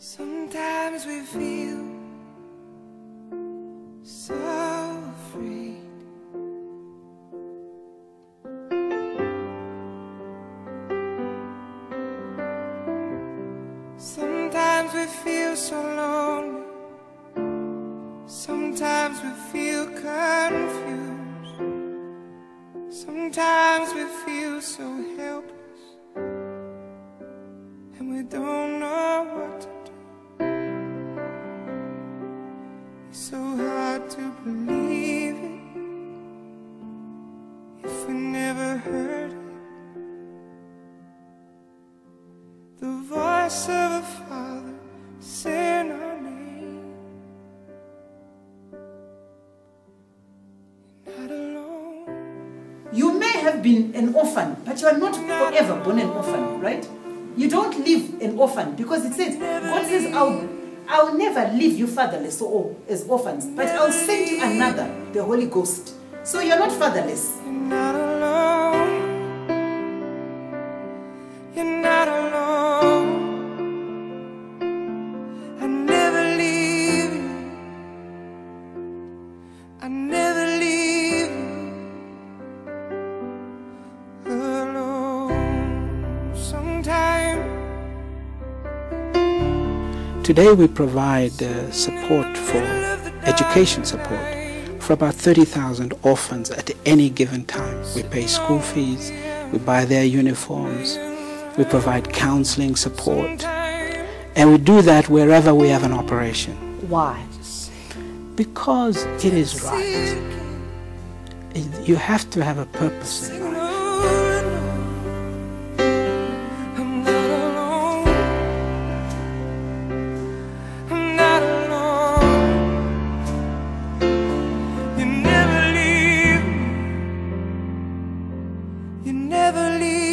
Sometimes we feel so afraid. Sometimes we feel so lonely. Sometimes we feel confused. Sometimes we feel so helpless. And we don't know The voice of a father saying our name. Not alone. You may have been an orphan, but you are not forever born an orphan, right? You don't live an orphan because it says, God says, I'll, I'll never leave you fatherless or as orphans, but I'll send you another, the Holy Ghost. So you're not fatherless. I never leave you alone. Sometime. Today we provide uh, support for education support for about 30,000 orphans at any given time. We pay school fees, we buy their uniforms, we provide counseling support, and we do that wherever we have an operation Why? because it is right. You have to have a purpose in life. You never leave.